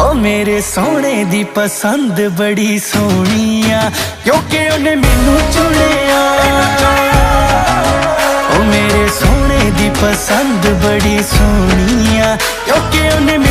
ਓ ਮੇਰੇ ਸੋਹਣੇ ਦੀ ਪਸੰਦ ਬੜੀ ਸੋਹਣੀ ਆ ਕਿਉਂਕਿ ਉਹਨੇ ਮੈਨੂੰ ਚੁਣਿਆ। ਓ ਮੇਰੇ ਸੋਹਣੇ ਦੀ ਪਸੰਦ ਬੜੀ ਸੋਹਣੀ ਆ ਕਿਉਂਕਿ ਉਹਨੇ ਮੈਨੂੰ